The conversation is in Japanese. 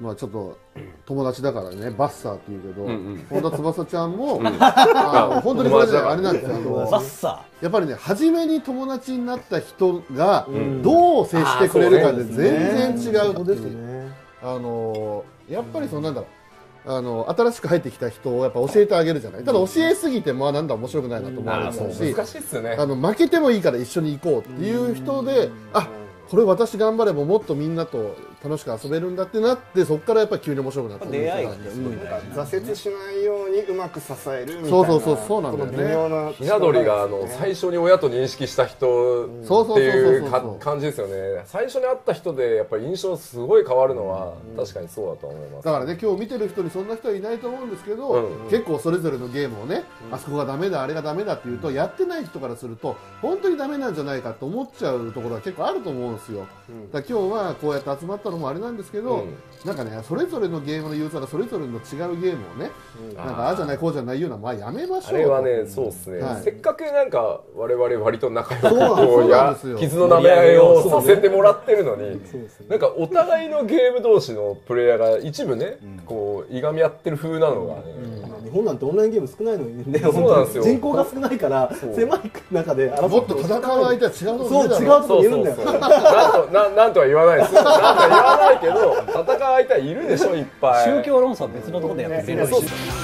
まあちょっと友達だからねバッサーって言うけど、本田翼ちゃんも、あの本当にあれなんですよ。あのバッサやっぱりね初めに友達になった人がん。どう接してくれるかで全然違うそうっていう。であのやっぱりそのなんだろう。あの新しく入ってきた人をやっぱ教えてあげるじゃない。ただ教えすぎてもあなんだ面白くないなと思われあそうちゃう。し難しいっすよね。あの負けてもいいから一緒に行こうっていう人であこれ私頑張ればもっとみんなと楽しく遊べるんだってなってそこからやっぱ急に面白くなって出会いってすごい大事挫折しないようにうまく支えるみたいな。そうそうそうそう。なんだよね。ひな鳥があの最初に親と認識した人っていう。か感じですよね最初に会った人でやっぱり印象すごい変わるのは確かにそうだと思います。だからね今日見てる人にそんな人はいないと思うんですけど、うん結構それぞれのゲームをね、あそこがダメだあれがダメだっていうと、やってない人からすると本当にダメなんじゃないかと思っちゃうところが結構あると思うんですよ、だから今日はこうやって集まったのもあれなんですけど、うん。なんかねそれぞれのゲームのユーザーがそれぞれの違うゲームをね、なんかああじゃないこうじゃないようなまあやめましょうと。あれはねそうですね、はい。せっかくなんか我々割と仲良くこそうや傷の舐め合いをさせてもらってるのにねなんかお互いのゲーム同士のプレイヤーが一部ね、こういがみ合ってる風なのがね、日本なんてオンラインゲーム少ないのにねそうなんですよ。人口が少ないから狭い中で争もっと戦う相手は違うとこそう違うろにいるだろとこにいるんだよ。なんとは言わないです。なんとは言わないけど戦う相手はいるでしょいっぱい。宗教論争は別のところでやってるそうっす